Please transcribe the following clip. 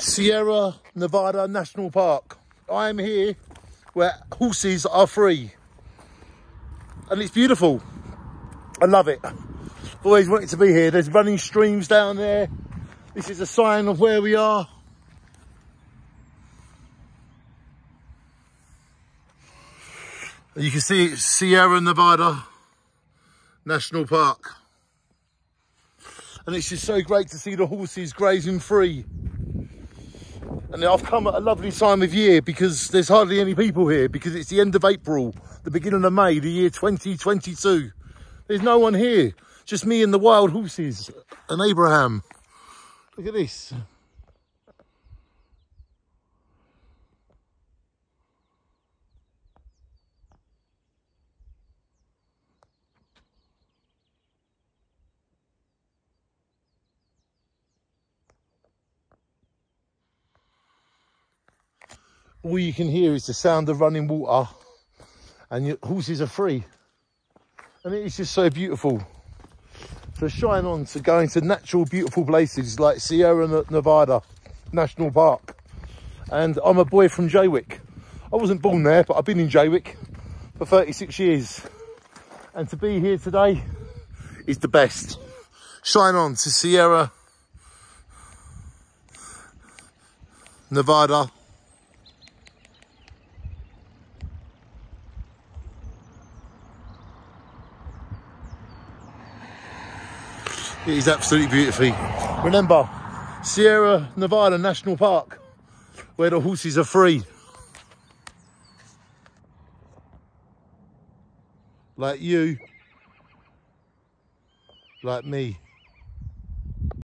Sierra Nevada National Park. I am here where horses are free. And it's beautiful. I love it. Always wanted to be here. There's running streams down there. This is a sign of where we are. You can see Sierra Nevada National Park. And it's just so great to see the horses grazing free. And I've come at a lovely time of year because there's hardly any people here because it's the end of April, the beginning of May, the year 2022. There's no one here, just me and the wild horses and Abraham. Look at this. All you can hear is the sound of running water. And your horses are free. And it is just so beautiful. So shine on to going to natural beautiful places like Sierra Nevada National Park. And I'm a boy from Jaywick. I wasn't born there but I've been in Jaywick for 36 years. And to be here today is the best. Shine on to Sierra Nevada It is absolutely beautiful. Remember, Sierra Nevada National Park, where the horses are free. Like you, like me.